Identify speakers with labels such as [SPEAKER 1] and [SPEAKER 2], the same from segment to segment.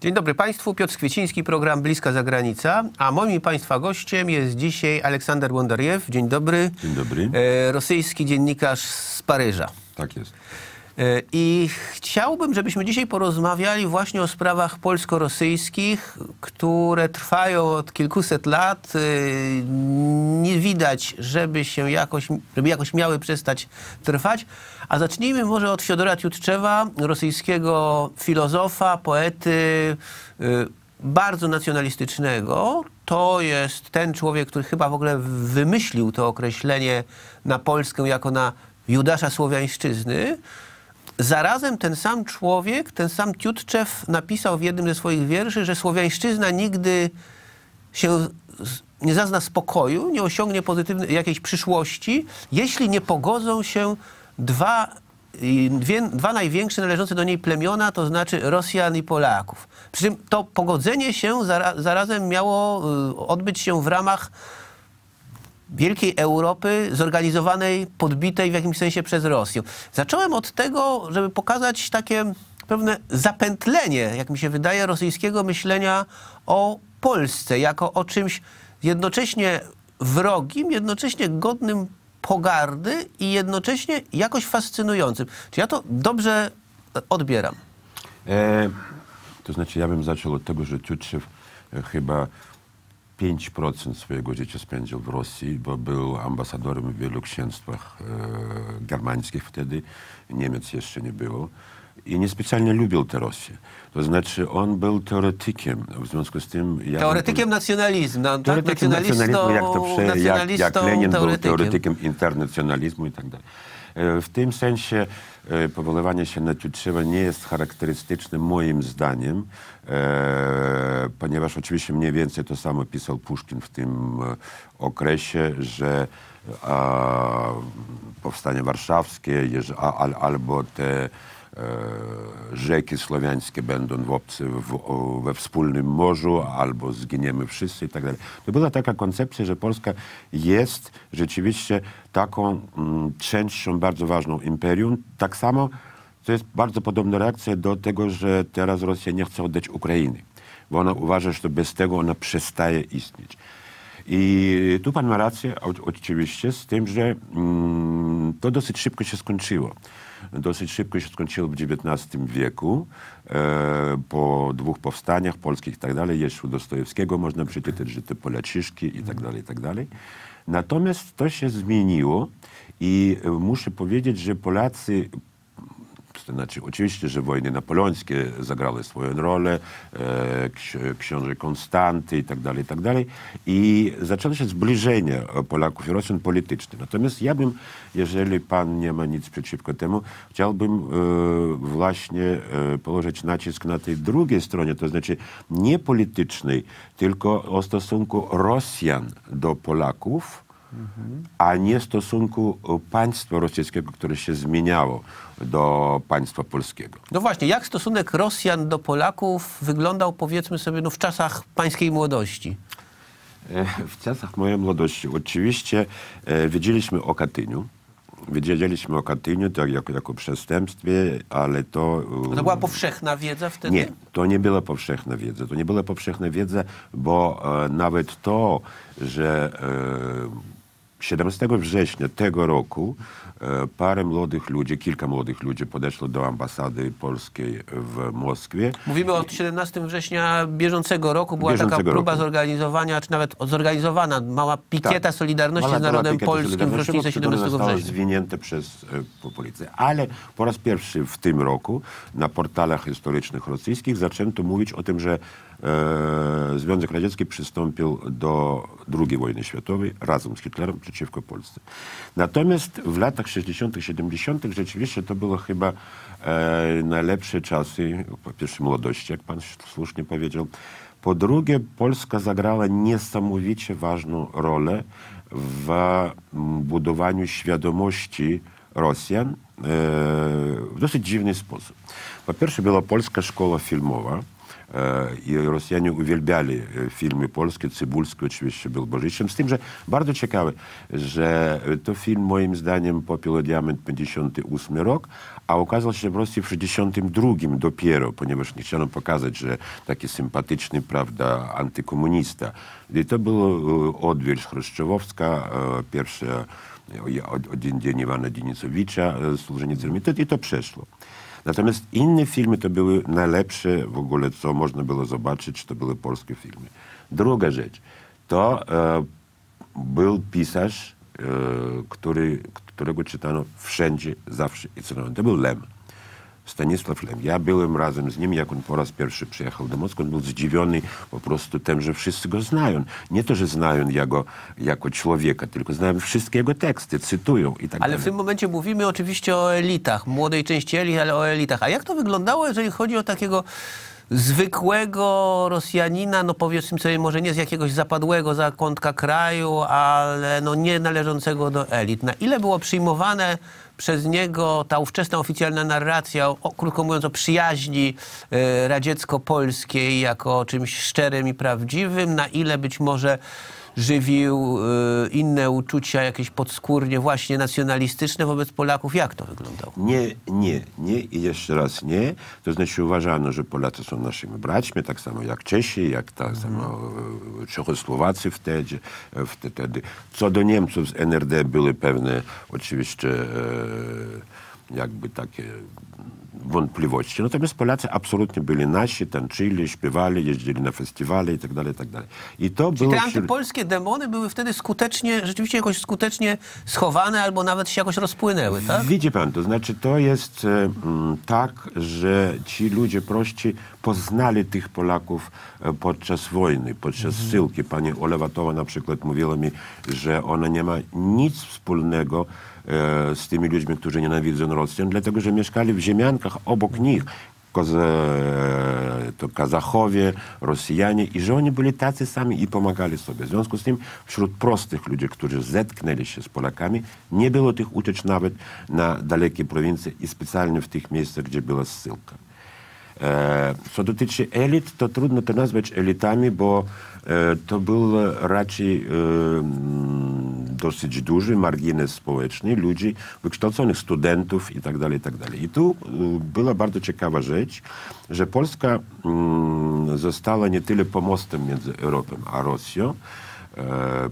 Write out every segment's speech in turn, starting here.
[SPEAKER 1] Dzień dobry Państwu, Piotr Kwieciński, program Bliska Zagranica, a moim i Państwa gościem jest dzisiaj Aleksander Wondariew. Dzień dobry.
[SPEAKER 2] Dzień dobry.
[SPEAKER 1] E, rosyjski dziennikarz z Paryża.
[SPEAKER 2] Tak jest.
[SPEAKER 1] E, I chciałbym, żebyśmy dzisiaj porozmawiali właśnie o sprawach polsko-rosyjskich, które trwają od kilkuset lat. E, Nie widać, żeby się jakoś, żeby jakoś miały przestać trwać. A zacznijmy może od Fiodora Tiutczewa, rosyjskiego filozofa, poety, e, bardzo nacjonalistycznego. To jest ten człowiek, który chyba w ogóle wymyślił to określenie na Polskę jako na Judasza Słowiańszczyzny. Zarazem ten sam człowiek, ten sam Tiutczew napisał w jednym ze swoich wierszy, że słowiańszczyzna nigdy się nie zazna spokoju, nie osiągnie pozytywnej jakiejś przyszłości, jeśli nie pogodzą się dwa, dwie, dwa największe należące do niej plemiona, to znaczy Rosjan i Polaków. Przy czym to pogodzenie się zara, zarazem miało y, odbyć się w ramach wielkiej Europy, zorganizowanej, podbitej w jakimś sensie przez Rosję. Zacząłem od tego, żeby pokazać takie pewne zapętlenie, jak mi się wydaje, rosyjskiego myślenia o Polsce, jako o czymś jednocześnie wrogim, jednocześnie godnym pogardy i jednocześnie jakoś fascynującym. Czy ja to dobrze odbieram?
[SPEAKER 2] E, to znaczy, ja bym zaczął od tego, że Tiutchew e, chyba 5% swojego życia spędził w Rosji, bo był ambasadorem w wielu księstwach e, germańskich wtedy. Niemiec jeszcze nie było. I niespecjalnie lubił tę Rosję. To znaczy, on był teoretykiem. W związku z tym... Ja
[SPEAKER 1] Teoretykiem nacjonalizmu. No, tak?
[SPEAKER 2] Teoretykiem nacjonalizmu, jak to prze, jak, jak Lenin był
[SPEAKER 1] teoretykiem.
[SPEAKER 2] teoretykiem internacjonalizmu i tak dalej. E, W tym sensie e, powoływanie się na Tiutchewa nie jest charakterystyczne moim zdaniem, e, ponieważ oczywiście mniej więcej to samo pisał Puszkin w tym okresie, że powstanie warszawskie, albo te rzeki słowiańskie będą w obcy, w, we wspólnym morzu, albo zginiemy wszyscy i tak dalej. To była taka koncepcja, że Polska jest rzeczywiście taką mm, częścią bardzo ważną imperium. Tak samo to jest bardzo podobna reakcja do tego, że teraz Rosja nie chce oddać Ukrainy, bo ona uważa, że bez tego ona przestaje istnieć. I tu pan ma rację oczywiście z tym, że mm, to dosyć szybko się skończyło. Dosyć szybko się skończyło w XIX wieku, e, po dwóch powstaniach polskich i tak dalej. Jeszcze u Dostojewskiego można przeczytać, że te Polaciszki i tak dalej, i tak dalej. Natomiast to się zmieniło i e, muszę powiedzieć, że Polacy to znaczy, oczywiście, że wojny napoleońskie zagrały swoją rolę, e, ksi- książę Konstanty i tak dalej, i tak dalej. I zaczęło się zbliżenie Polaków i Rosjan polityczne. Natomiast ja bym, jeżeli pan nie ma nic przeciwko temu, chciałbym e, właśnie e, położyć nacisk na tej drugiej stronie, to znaczy nie politycznej, tylko o stosunku Rosjan do Polaków, a nie stosunku e, państwa rosyjskiego, które się zmieniało do państwa polskiego.
[SPEAKER 1] No właśnie, jak stosunek Rosjan do Polaków wyglądał, powiedzmy sobie, no w czasach pańskiej młodości?
[SPEAKER 2] E, W czasach mojej młodości oczywiście e, wiedzieliśmy o Katyniu. Wiedzieliśmy o Katyniu tak jako, jako przestępstwie, ale to...
[SPEAKER 1] To była powszechna wiedza wtedy?
[SPEAKER 2] Nie, to nie była powszechna wiedza. To nie była powszechna wiedza, bo e, nawet to, że e, 17 września tego roku e, parę młodych ludzi, kilka młodych ludzi podeszło do ambasady polskiej w Moskwie.
[SPEAKER 1] Mówimy o 17 września bieżącego roku. Była taka
[SPEAKER 2] Bieżącego
[SPEAKER 1] próba
[SPEAKER 2] roku.
[SPEAKER 1] zorganizowania, czy nawet zorganizowana mała pikieta
[SPEAKER 2] Tak.
[SPEAKER 1] Solidarności
[SPEAKER 2] Mała
[SPEAKER 1] z narodem polskim w rocznicę
[SPEAKER 2] która
[SPEAKER 1] 17
[SPEAKER 2] została
[SPEAKER 1] września.
[SPEAKER 2] zwinięte przez e, po- policję. Ale po raz pierwszy w tym roku na portalach historycznych rosyjskich zaczęto mówić o tym, że Związek Radziecki przystąpił do II wojny światowej razem z Hitlerem przeciwko Polsce. Natomiast w latach 60., 70. rzeczywiście to było chyba e, najlepsze czasy, po pierwsze młodości, jak pan słusznie powiedział. Po drugie, Polska zagrała niesamowicie ważną rolę w budowaniu świadomości Rosjan e, w dosyć dziwny sposób. Po pierwsze, była polska szkoła filmowa, E, I Rosjanie uwielbiali e, filmy polskie. Cybulski oczywiście był bożyszczem. Z tym, że bardzo ciekawe, że to film moim zdaniem Popiel Diament 58 rok, a okazał się w Rosji w 62 dopiero, ponieważ nie chciano pokazać, że taki sympatyczny, prawda, antykomunista. I to był odwilż Chruszczewowska, pierwsza один dzień Iwana Denisowicza z Solżenicyrem i to, i to przeszło. Natomiast inne filmy to były najlepsze w ogóle, co można było zobaczyć, to były polskie filmy. Druga rzecz, to e, był pisarz, e, który, którego czytano wszędzie, zawsze i co To był Lem. Stanisław Lem. Ja byłem razem z nim, jak on po raz pierwszy przyjechał do Moskwy. On był zdziwiony po prostu tym, że wszyscy go znają. Nie to, że znają jego jako człowieka, tylko znają wszystkie jego teksty, cytują i tak
[SPEAKER 1] Ale
[SPEAKER 2] dalej.
[SPEAKER 1] w tym momencie mówimy oczywiście o elitach, młodej części elit, ale o elitach. A jak to wyglądało, jeżeli chodzi o takiego zwykłego Rosjanina, no powiedzmy sobie, może nie z jakiegoś zapadłego zakątka kraju, ale no nie należącego do elit. Na ile było przyjmowane przez niego ta ówczesna oficjalna narracja, o, krótko mówiąc, o przyjaźni y, radziecko-polskiej jako czymś szczerym i prawdziwym, na ile być może żywił y, inne uczucia, jakieś podskórnie właśnie nacjonalistyczne wobec Polaków. Jak to wyglądało?
[SPEAKER 2] Nie, nie, nie i jeszcze raz nie. To znaczy uważano, że Polacy są naszymi braćmi, tak samo jak Czesi, jak tak samo e, Czechosłowacy wtedy, wtedy. Co do Niemców z NRD były pewne oczywiście e, jakby takie wątpliwości. Natomiast Polacy absolutnie byli nasi, tańczyli, śpiewali, jeździli na festiwale i tak dalej, i tak. I to
[SPEAKER 1] Czyli
[SPEAKER 2] było...
[SPEAKER 1] te antypolskie demony były wtedy skutecznie, rzeczywiście jakoś skutecznie schowane albo nawet się jakoś rozpłynęły, tak?
[SPEAKER 2] Widzi pan, to znaczy to jest e, mm, tak, że ci ludzie prości poznali tych Polaków e, podczas wojny, podczas mhm. syłki. Pani Olewatowa na przykład mówiła mi, że ona nie ma nic wspólnego z tymi ludźmi, którzy nienawidzą Rosjan, dlatego że mieszkali w ziemiankach obok nich. Koza, to Kazachowie, Rosjanie i że oni byli tacy sami i pomagali sobie. W związku z tym wśród prostych ludzi, którzy zetknęli się z Polakami, nie było tych uciecz nawet na dalekie prowincje i specjalnie w tych miejscach, gdzie była zsyłka. E, co dotyczy elit, to trudno to nazwać elitami, bo e, to był raczej e, dosyć duży margines społeczny ludzi wykształconych, studentów itd. Tak itd. Tak I tu była bardzo ciekawa rzecz, że Polska mm, została nie tyle pomostem między Europą a Rosją,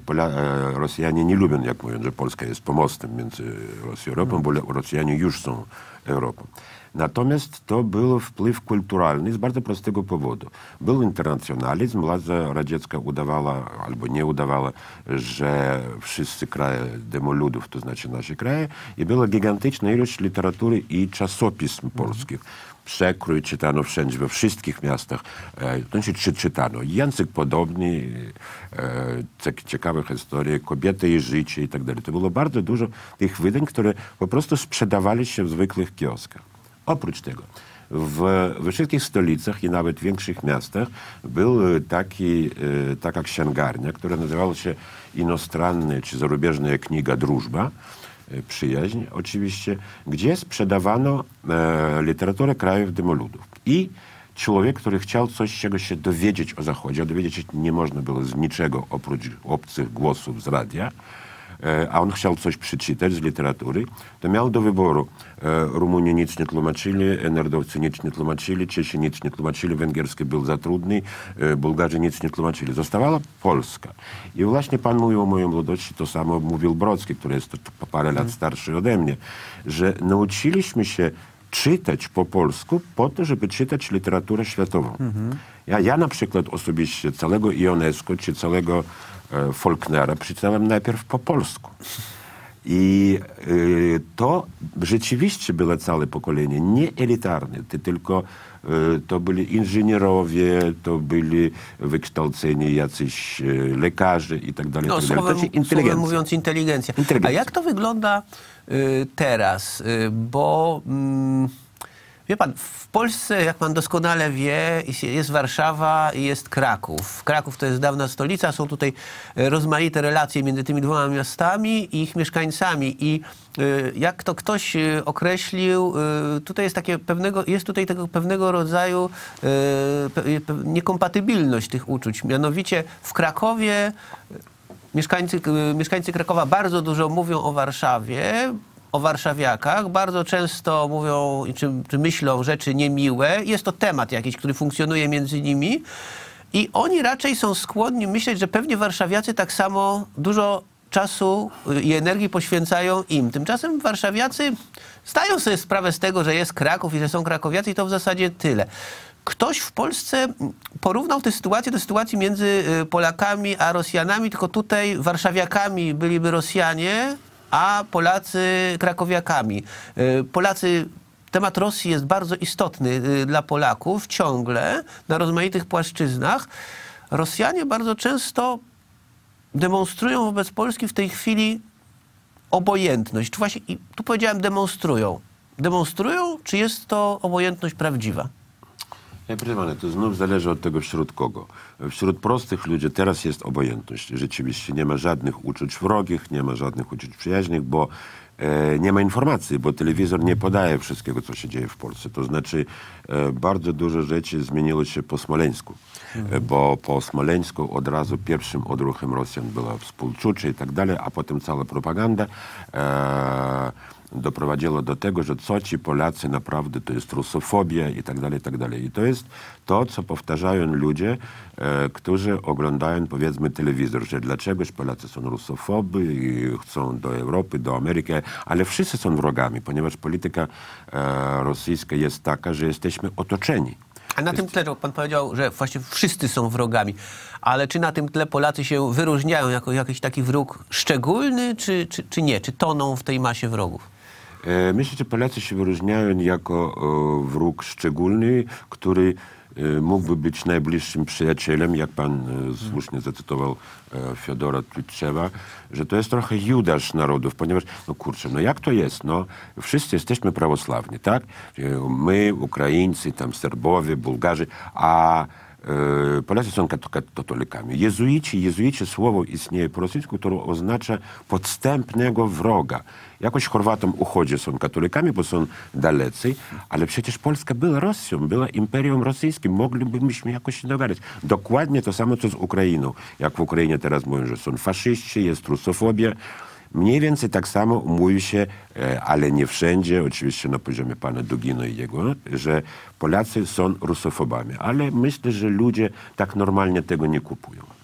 [SPEAKER 2] Pola, Rosjanie nie lubią, jak mówią, że Polska jest pomostem między Rosją a Europą, bo Rosjanie już są Europą. Natomiast to był wpływ kulturalny z bardzo prostego powodu. Był internacjonalizm, władza radziecka udawała albo nie udawała, że wszyscy kraje demoludów, to znaczy nasze kraje, i była gigantyczna ilość literatury i czasopism polskich. Przekrój czytano wszędzie, we wszystkich miastach. E, znaczy, czy czytano. Język podobny, e, ciekawe historie, kobiety i życie i tak dalej. To było bardzo dużo tych wydań, które po prostu sprzedawali się w zwykłych kioskach. Oprócz tego, w, we wszystkich stolicach i nawet większych miastach był taki, e, taka księgarnia, która nazywała się Inostranny czy Zarubieżna Kniga Drużba, e, przyjaźń oczywiście, gdzie sprzedawano e, literaturę krajów demoludów. I człowiek, który chciał coś, czego się dowiedzieć o Zachodzie, a dowiedzieć się nie można było z niczego oprócz obcych głosów z radia, a on chciał coś przeczytać z literatury, to miał do wyboru e, Rumuni nic nie tłumaczyli, Enerdowcy nic nie tłumaczyli, Czesi nic nie tłumaczyli, węgierski był za trudny, e, Bułgarzy nic nie tłumaczyli. Zostawała Polska. I właśnie pan mówił o mojej młodości, to samo mówił Brodzki, który jest parę lat starszy ode mnie, że nauczyliśmy się czytać po polsku po to, żeby czytać literaturę światową. Mhm. Ja, ja na przykład osobiście całego Ionesco czy całego E, Faulknera przeczytałem najpierw po polsku. I y, to rzeczywiście było całe pokolenie, nie elitarne, to tylko y, to byli inżynierowie, to byli wykształceni jacyś lekarze i tak dalej.
[SPEAKER 1] No,
[SPEAKER 2] tak.
[SPEAKER 1] Słowem, inteligencja. słowem mówiąc inteligencja. inteligencja. A jak to wygląda teraz? Bo... Mm, Wie pan, w Polsce, jak pan doskonale wie, jest- Warszawa i jest Kraków. Kraków to jest dawna stolica, są tutaj e, rozmaite relacje między tymi dwoma miastami i ich mieszkańcami. I e, jak to ktoś e, określił, tutaj jest takie pewnego, jest tutaj tego pewnego rodzaju niekompatybilność tych uczuć. Mianowicie w Krakowie Mieszkańcy, mieszkańcy Krakowa bardzo dużo mówią o Warszawie, o warszawiakach, bardzo często mówią czy, czy myślą rzeczy niemiłe. Jest to temat jakiś, który funkcjonuje między nimi. I oni raczej są skłonni myśleć, że pewnie warszawiacy tak samo dużo czasu i energii poświęcają im. Tymczasem warszawiacy zdają sobie sprawę z tego, że jest Kraków i że są krakowiacy i to w zasadzie tyle. Ktoś w Polsce porównał tę sytuację do sytuacji między y, Polakami a Rosjanami, tylko tutaj warszawiakami byliby Rosjanie, a Polacy krakowiakami. Y, Polacy Temat Rosji jest bardzo istotny y, dla Polaków ciągle na rozmaitych płaszczyznach. Rosjanie bardzo często demonstrują wobec Polski w tej chwili obojętność. Czy właśnie, tu powiedziałem demonstrują. Demonstrują, czy jest to obojętność prawdziwa?
[SPEAKER 2] Ja proszę pana, to znów zależy od tego wśród kogo. Wśród prostych ludzi teraz jest obojętność. Rzeczywiście nie ma żadnych uczuć wrogich, nie ma żadnych uczuć przyjaźnych, bo e, nie ma informacji, bo telewizor nie podaje wszystkiego, co się dzieje w Polsce. To znaczy e, bardzo dużo rzeczy zmieniło się po Smoleńsku, e, bo po Smoleńsku od razu pierwszym odruchem Rosjan była współczucie i tak dalej, a potem cała propaganda. E, doprowadziło do tego, że co ci Polacy naprawdę to jest rusofobia i tak dalej, i tak dalej. I to jest to, co powtarzają ludzie, e, którzy oglądają powiedzmy telewizor, że dlaczegoś Polacy są rusofoby i chcą do Europy, do Ameryki, ale wszyscy są wrogami, ponieważ polityka e, rosyjska jest taka, że jesteśmy otoczeni.
[SPEAKER 1] A na tym tle, pan powiedział, że właśnie wszyscy są wrogami, ale czy na tym tle Polacy się wyróżniają jako jakiś taki wróg szczególny, czy, czy, czy nie? Czy toną w tej masie wrogów?
[SPEAKER 2] E, Myślę, że Polacy się wyróżniają jako e, wróg szczególny, który e, mógłby być najbliższym przyjacielem, jak pan słusznie zacytował Fiodora Tłutczewa, że to jest trochę Judasz narodów, ponieważ, no kurczę, no jak to jest, no wszyscy jesteśmy prawosławni, tak? My, Ukraińcy, tam Serbowie, Bułgarzy, a Polacy są kat- kat- katolikami. Jezuici, jezuici słowo istnieje po rosyjsku, które oznacza podstępnego wroga. Jakoś Chorwatom uchodzi są katolikami, bo są dalecy, ale przecież Polska była Rosją, była imperium rosyjskim, moglibyśmy jakoś się dogadać. Dokładnie to samo, co z Ukrainą. Jak w Ukrainie teraz mówią, że są faszyści, jest rusofobia. Mniej więcej tak samo mówi się, e, ale nie wszędzie, oczywiście na poziomie pana Dugino i jego, że Polacy są rusofobami. Ale myślę, że ludzie tak normalnie tego nie kupują.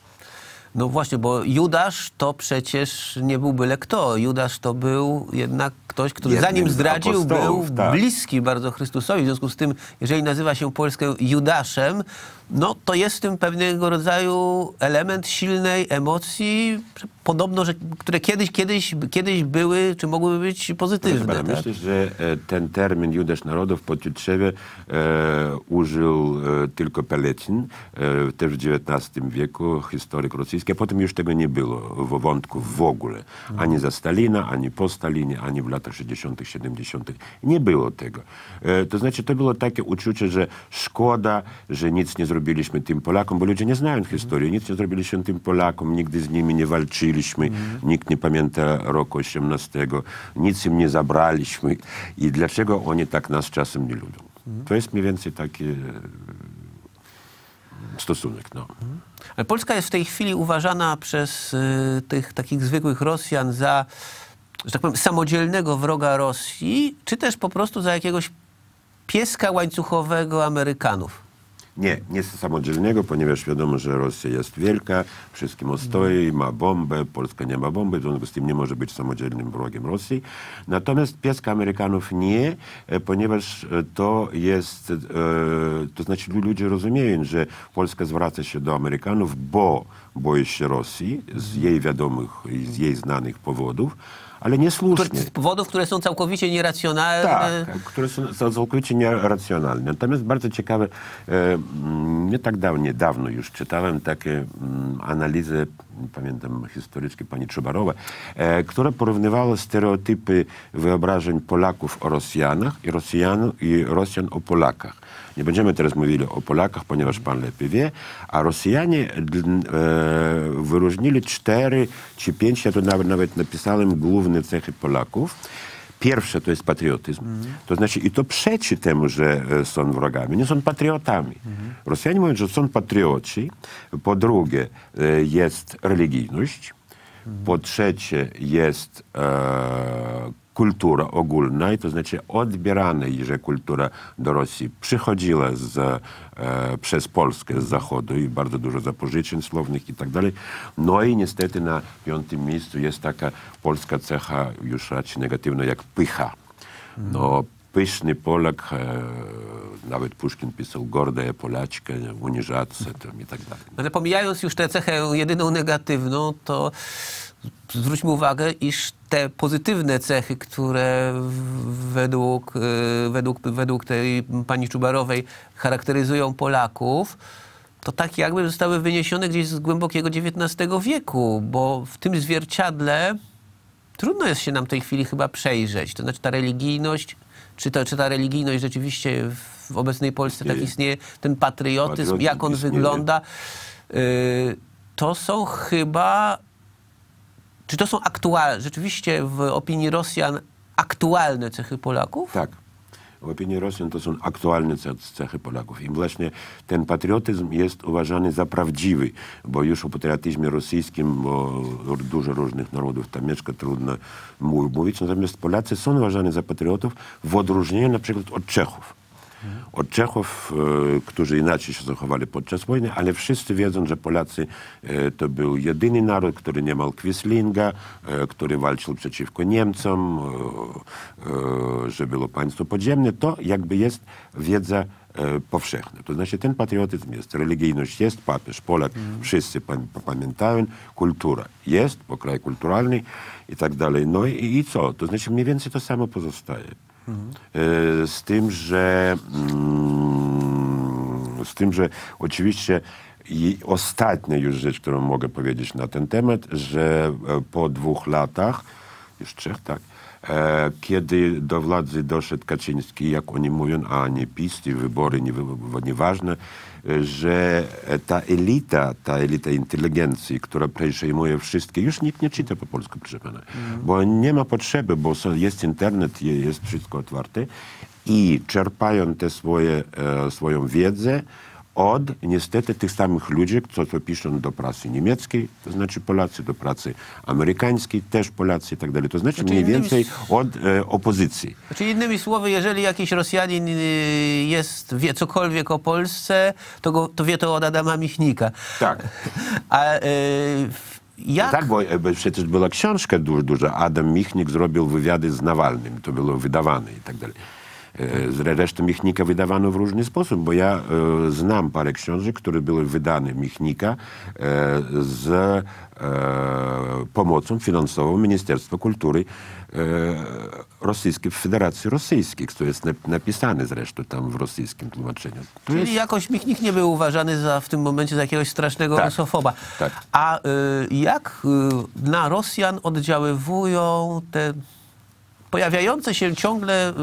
[SPEAKER 1] No właśnie, bo Judasz to przecież nie był byle kto. Judasz to był jednak ktoś, który
[SPEAKER 2] Jednym
[SPEAKER 1] zanim zdradził, był
[SPEAKER 2] tak.
[SPEAKER 1] bliski bardzo Chrystusowi. W związku z tym, jeżeli nazywa się Polskę Judaszem, no to jest w tym pewnego rodzaju element silnej emocji, podobno, że, które kiedyś, kiedyś, kiedyś były, czy mogłyby być pozytywne. Tak?
[SPEAKER 2] Myślę, że e, ten termin Judasz Narodów po Tютczewie e, użył e, tylko Peletin, e, też w XIX wieku, historyk rosyjski, a potem już tego nie było w wątku w ogóle. Ani za Stalina, ani po Stalinie, ani w latach 60., 70. Nie było tego. E, to znaczy, to było takie uczucie, że szkoda, że nic nie zrobiliśmy tym Polakom, bo ludzie nie znają historii, nic nie zrobiliśmy tym Polakom, nigdy z nimi nie walczyliśmy, nikt nie pamięta roku 18, nic im nie zabraliśmy i dlaczego oni tak nas czasem nie lubią. To jest mniej więcej taki e, stosunek. No.
[SPEAKER 1] Ale Polska jest w tej chwili uważana przez y, tych takich zwykłych Rosjan za, że tak powiem, samodzielnego wroga Rosji, czy też po prostu za jakiegoś pieska łańcuchowego Amerykanów.
[SPEAKER 2] Nie, nie samodzielnego, ponieważ wiadomo, że Rosja jest wielka, wszystkim ostoi, ma bombę, Polska nie ma bomby, w związku z tym nie może być samodzielnym wrogiem Rosji. Natomiast pieska Amerykanów nie, e, ponieważ e, to jest, e, to znaczy lu- ludzie rozumieją, że Polska zwraca się do Amerykanów, bo boi się Rosji z jej wiadomych i z jej znanych powodów, ale niesłusznie.
[SPEAKER 1] Które, z powodów, które są całkowicie nieracjonalne.
[SPEAKER 2] Tak, które są, całkowicie nieracjonalne. Natomiast bardzo ciekawe, e, mm, nie tak dawno, niedawno już czytałem takie mm, analizy pamiętam historyczki pani Czubarowa, e, która porównywała stereotypy wyobrażeń Polaków o Rosjanach i, Rosjan, i Rosjan o Polakach. Nie będziemy teraz mówili o Polakach, ponieważ pan lepiej wie, a Rosjanie e, wyróżnili cztery czy pięć, ja to nawet, nawet napisałem, główne cechy Polaków. Pierwsze to jest patriotyzm. To znaczy, i to przeczy temu, że e, są wrogami. Nie są patriotami. Rosjanie mówią, że są patrioci. Po drugie, e, jest religijność. Po trzecie, jest e, kultura ogólna, i to znaczy odbierana, że kultura do Rosji przychodziła e, przez Polskę z zachodu i bardzo dużo zapożyczeń słownych i tak dalej. No i niestety na piątym miejscu jest taka polska cecha już raczej negatywna jak pycha. No, pyszny Polak, e, nawet Puszkin pisał gordaja Polaczka, uniżacja i tak dalej.
[SPEAKER 1] Ale pomijając już tę cechę jedyną negatywną, to zwróćmy uwagę, iż te pozytywne cechy, które według, y, według, według tej pani Czubarowej charakteryzują Polaków, to tak jakby zostały wyniesione gdzieś z głębokiego XIX wieku, bo w tym zwierciadle trudno jest się nam w tej chwili chyba przejrzeć. To znaczy ta religijność, czy, to, czy ta religijność rzeczywiście w obecnej Polsce tak istnieje, ten patriotyzm, patriotyzm jak on istnieje. wygląda, to są chyba czy to są aktualne, rzeczywiście w opinii Rosjan aktualne cechy Polaków?
[SPEAKER 2] Tak. W opinii Rosjan to są aktualne cechy Polaków. I właśnie ten patriotyzm jest uważany za prawdziwy, bo już o patriotyzmie rosyjskim, bo dużo różnych narodów tam mieszka, trudno mówić. Natomiast Polacy są uważani za patriotów w odróżnieniu na przykład od Czechów od Czechów, e, którzy inaczej się zachowali podczas wojny, ale wszyscy wiedzą, że Polacy e, to był jedyny naród, który nie miał Quislinga, e, który walczył przeciwko Niemcom, że było państwo podziemne. To jakby jest wiedza powszechna. To znaczy ten patriotyzm jest, religijność jest, papież, Polak, mm. wszyscy pamiętają, kultura jest, po kraj kulturalny i tak dalej. No i, i co? To znaczy mniej więcej to samo pozostaje. E, z tym, że mm, z tym, że oczywiście i ostatnia już rzecz, którą mogę powiedzieć na ten temat, że e, po dwóch latach, już trzech, tak, e, kiedy do władzy doszedł Kaczyński, jak oni mówią, a nie PiS, i wybory nie, nieważne, że ta elita, ta elita inteligencji, która przejmuje wszystkie, już nikt nie czyta po polsku, proszę pana, mm. bo nie ma potrzeby, bo jest internet, jest wszystko otwarte i czerpają te swoje, e, swoją wiedzę od niestety tych samych ludzi, co, co piszą do prasy niemieckiej, to znaczy Polacy, do pracy amerykańskiej, też Polacy i tak dalej. To znaczy, znaczy mniej więcej od e, opozycji.
[SPEAKER 1] Znaczy innymi słowy, jeżeli jakiś Rosjanin y, jest, wie cokolwiek o Polsce, to, go, to wie to od Adama Michnika.
[SPEAKER 2] Tak.
[SPEAKER 1] A, y, jak?
[SPEAKER 2] Tak, bo, e, bo przecież była książka duża, duża. Adam Michnik zrobił wywiady z Nawalnym. To było wydawane i tak dalej. Zresztą Michnika wydawano w różny sposób, bo ja e, znam parę książek, które były wydane Michnika e, z e, pomocą finansową Ministerstwa Kultury rosyjskiej, Federacji Rosyjskiej, co jest napisane zresztą tam w rosyjskim tłumaczeniu.
[SPEAKER 1] Czyli jest... jakoś Michnik nie był uważany za, w tym momencie za jakiegoś strasznego tak, rusofoba. Tak. A y, jak y, na Rosjan oddziaływują te pojawiające się ciągle, y,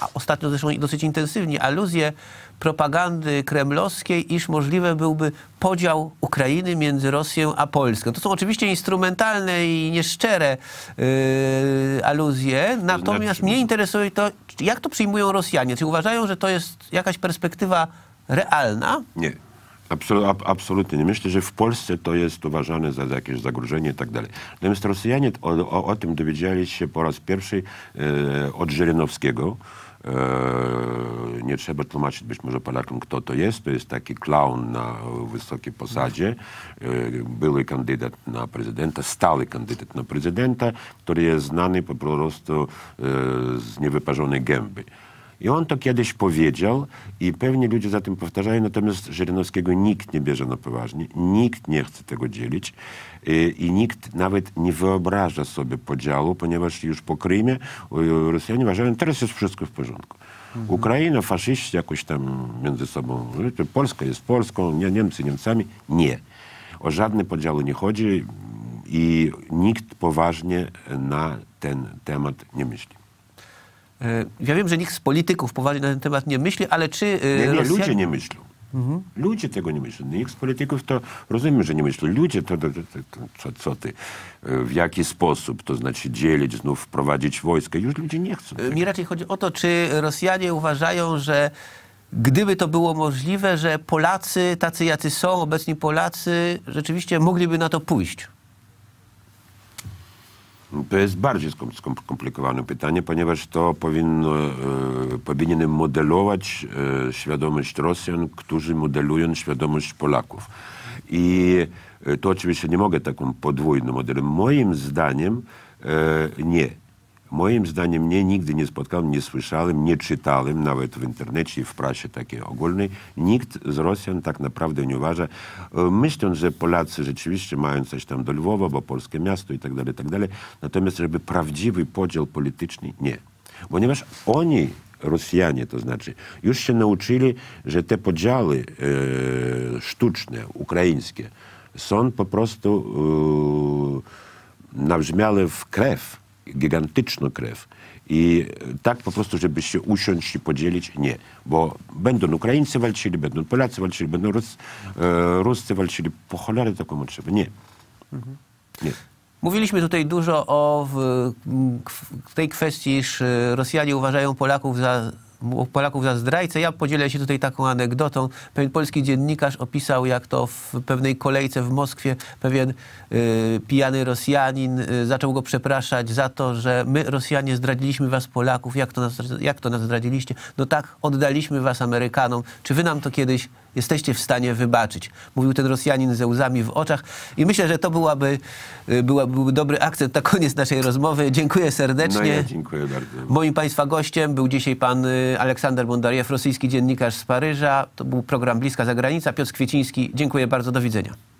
[SPEAKER 1] a ostatnio zresztą dosyć intensywnie, aluzje propagandy kremlowskiej, iż możliwe byłby podział Ukrainy między Rosją a Polską. To są oczywiście instrumentalne i nieszczere yy, aluzje, natomiast mnie interesuje to, jak to przyjmują Rosjanie. Czy uważają, że to jest jakaś perspektywa realna?
[SPEAKER 2] Nie. Absol, absolutnie nie. Myślę, że w Polsce to jest uważane za, jakieś zagrożenie i tak dalej. Natomiast Rosjanie o, o, o, tym dowiedzieli się po raz pierwszy e, od Żerenowskiego. E, nie trzeba tłumaczyć być może Polakom, kto to jest. To jest taki klaun na wysokiej posadzie. E, były kandydat na prezydenta, stały kandydat na prezydenta, który jest znany po prostu e, z niewyparzonej gęby. I on to kiedyś powiedział i pewnie ludzie za tym powtarzają, natomiast Żerenowskiego nikt nie bierze na poważnie, nikt nie chce tego dzielić i, i nikt nawet nie wyobraża sobie podziału, ponieważ już po Krymie Rosjanie uważają, teraz jest wszystko w porządku. Mhm. Ukraina, faszyści jakoś tam między sobą, Polska jest Polską, nie, Niemcy Niemcami. Nie. o żadne podziały nie chodzi i nikt poważnie na ten temat nie myśli.
[SPEAKER 1] E, Ja wiem, że nikt z polityków poważnie na ten temat nie myśli, ale czy e,
[SPEAKER 2] Nie, nie,
[SPEAKER 1] Rosjanie-
[SPEAKER 2] ludzie nie myślą. Ludzie tego nie myślą. Nikt z polityków to rozumiem, że nie myślą. Ludzie to, to, to, to co, ty, e, w jaki sposób, to znaczy dzielić, znów wprowadzić wojska. Już ludzie nie chcą.
[SPEAKER 1] Mi raczej chodzi o to, czy Rosjanie uważają, że gdyby to było możliwe, że Polacy, tacy jacy są, obecni Polacy, rzeczywiście mogliby na to pójść.
[SPEAKER 2] To jest bardziej skom- skom- skomplikowane pytanie, ponieważ to powinno, e, powinien modelować e, świadomość Rosjan, którzy modelują świadomość Polaków. I e, to oczywiście nie mogę taką podwójną modelem. Moim zdaniem nie. Moim zdaniem nie, nigdy nie spotkałem, nie słyszałem, nie czytałem, nawet w internecie i w prasie takiej ogólnej. Nikt z Rosjan tak naprawdę nie uważa. E, Myślą, że Polacy rzeczywiście mają coś tam do Lwowa, bo polskie miasto i tak dalej, tak dalej. Natomiast żeby prawdziwy podział polityczny, nie. Ponieważ oni, Rosjanie to znaczy, już się nauczyli, że te podziały e, sztuczne, ukraińskie, są po prostu e, w krew, gigantyczną krew. I tak po prostu, żeby się usiąść i podzielić, nie. Bo będą Ukraińcy walczyli, będą Polacy walczyli, będą Rus, e, Ruscy walczyli. Po cholerę taką trzeba. Nie. Nie.
[SPEAKER 1] Mówiliśmy tutaj dużo o w, w tej kwestii, iż Rosjanie uważają Polaków za, Polaków za zdrajcę. Ja podzielę się tutaj taką anegdotą. Pewien polski dziennikarz opisał, jak to w pewnej kolejce w Moskwie pewien y, pijany Rosjanin y, zaczął go przepraszać za to, że my Rosjanie zdradziliśmy was Polaków. Jak to, nas, jak to nas zdradziliście? No tak, oddaliśmy was Amerykanom. Czy wy nam to kiedyś jesteście w stanie wybaczyć? Mówił ten Rosjanin ze łzami w oczach. I myślę, że to byłaby, y, była, byłby dobry akcent na koniec naszej rozmowy. Dziękuję serdecznie.
[SPEAKER 2] No ja dziękuję bardzo.
[SPEAKER 1] Moim Państwa gościem był dzisiaj pan y, Aleksander Bondariew, rosyjski dziennikarz z Paryża. To był program Bliska Zagranica. Piotr Kwieciński. Dziękuję bardzo. Do widzenia.